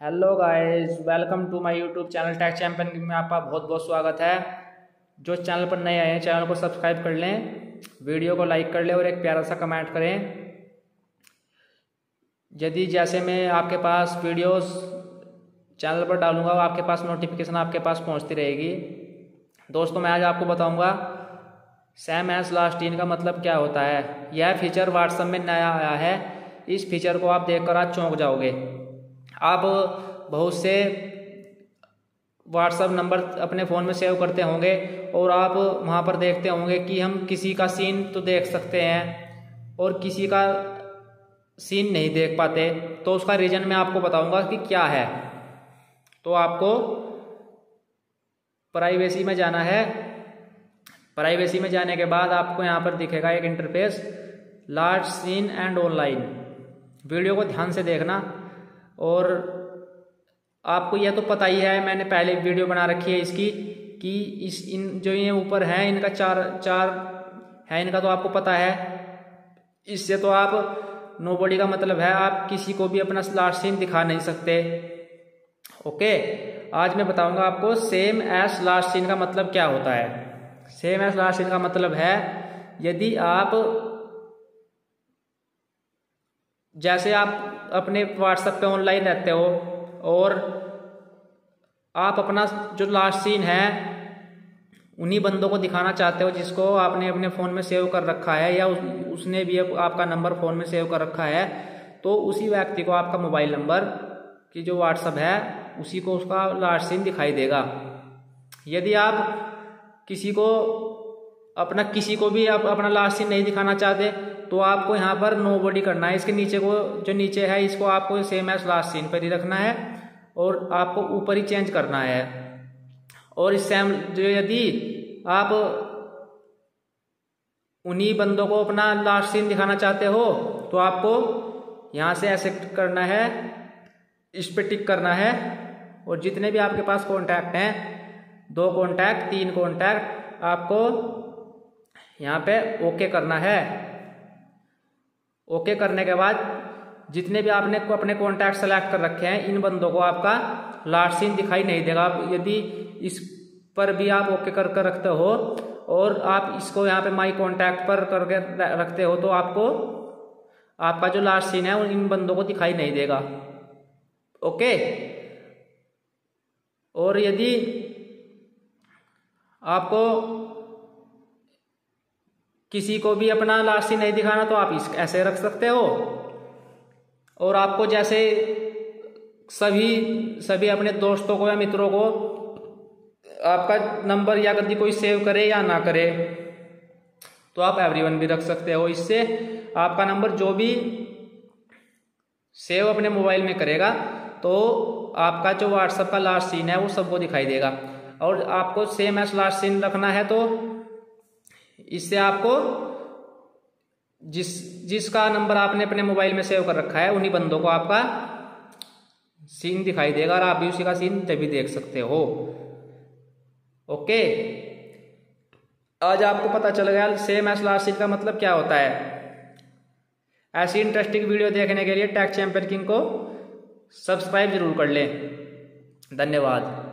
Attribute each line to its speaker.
Speaker 1: Hello guys welcome to my YouTube channel Tech Champion में आपका बहुत बहुत स्वागत है। जो चैनल पर नए आए हैं चैनल को सब्सक्राइब कर लें वीडियो को लाइक कर लें और एक प्यारा सा कमेंट करें। यदि जैसे मैं आपके पास वीडियोस चैनल पर डालूँगा वो आपके पास नोटिफिकेशन आपके पास पहुँचती रहेगी। दोस्तों, मैं आज आपको बताऊँगा सैम एस लास्ट इन का मतलब क्या होता है? यह फीचर व्हाट्सएप में नया आया है। इस फीचर को आप देखकर आज चौंक जाओगे। आप बहुत से व्हाट्सअप नंबर अपने फ़ोन में सेव करते होंगे और आप वहाँ पर देखते होंगे कि हम किसी का सीन तो देख सकते हैं और किसी का सीन नहीं देख पाते। तो उसका रीज़न मैं आपको बताऊँगा कि क्या है। तो आपको प्राइवेसी में जाना है। प्राइवेसी में जाने के बाद आपको यहाँ पर दिखेगा एक interface large scene and online video को ध्यान से देखना। और आपको यह तो पता ही है, मैंने पहले वीडियो बना रखी है इसकी, कि इस, इन, जो ये ऊपर है, इनका चार चार है, इनका तो आपको पता है। इससे तो आप नो बॉडी का मतलब है, आप किसी को भी अपना लास्ट सीन दिखा नहीं सकते। ओके आज मैं बताऊँगा आपको सेम एस लास्ट सीन का मतलब क्या होता है। सेम एस लास्ट सीन का मतलब है, यदि आप जैसे आप अपने व्हाट्सएप पे ऑनलाइन रहते हो और आप अपना जो लास्ट सीन है उन्हीं बंदों को दिखाना चाहते हो जिसको आपने अपने फ़ोन में सेव कर रखा है या उस, उसने भी आपका नंबर फ़ोन में सेव कर रखा है तो उसी व्यक्ति को आपका मोबाइल नंबर की जो व्हाट्सअप है उसी को उसका लास्ट सीन दिखाई देगा। यदि आप किसी को अपना किसी को भी आप अपना लास्ट सीन नहीं दिखाना चाहते तो आपको यहाँ पर नो बॉडी करना है। इसके नीचे को, जो नीचे है, इसको आपको सेम एज लास्ट सीन पर ही रखना है और आपको ऊपर ही चेंज करना है। और इस सेम जो यदि आप उन्हीं बंदों को अपना लास्ट सीन दिखाना चाहते हो तो आपको यहाँ से ऐसे करना है, इस पर टिक करना है। और जितने भी आपके पास कॉन्टैक्ट हैं, दो कॉन्टैक्ट तीन कॉन्टैक्ट आपको यहाँ पे ओके करना है। ओके करने के बाद जितने भी आपने को अपने कॉन्टैक्ट सेलेक्ट कर रखे हैं, इन बंदों को आपका लास्ट सीन दिखाई नहीं देगा। आप यदि इस पर भी आप ओके कर कर रखते हो और आप इसको यहाँ पे माई कॉन्टैक्ट पर करके रखते हो तो आपको, आपका जो लास्ट सीन है वो इन बंदों को दिखाई नहीं देगा। ओके? और यदि आपको किसी को भी अपना लास्ट सीन नहीं दिखाना तो आप इस, ऐसे रख सकते हो। और आपको जैसे सभी सभी अपने दोस्तों को या मित्रों को आपका नंबर या कभी कोई सेव करे या ना करे तो आप एवरीवन भी रख सकते हो। इससे आपका नंबर जो भी सेव अपने मोबाइल में करेगा तो आपका जो व्हाट्सएप का लास्ट सीन है वो सबको दिखाई देगा। और आपको सेम एस लास्ट सीन रखना है तो इससे आपको जिस, जिसका नंबर आपने अपने मोबाइल में सेव कर रखा है, उन्हीं बंदों को आपका सीन दिखाई देगा और आप भी उसी का सीन तभी देख सकते हो। ओके? आज आपको पता चल गया सेम एस लास्ट सीन का मतलब क्या होता है? ऐसी इंटरेस्टिंग वीडियो देखने के लिए टैक्स चैंपियन किंग को सब्सक्राइब ज़रूर कर लें। धन्यवाद।